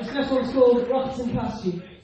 it's not going called slow, rocks and.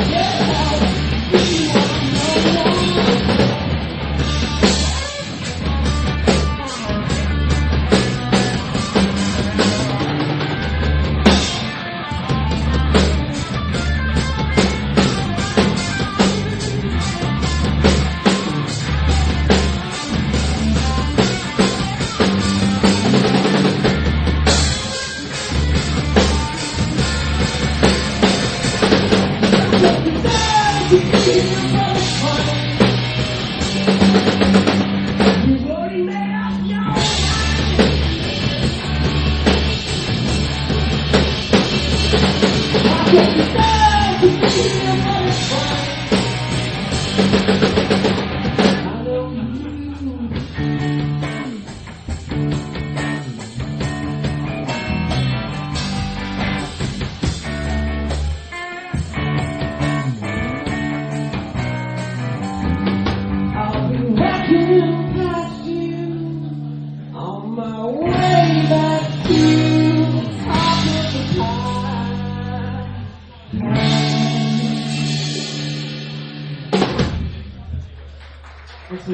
Yeah. Yes. 不吃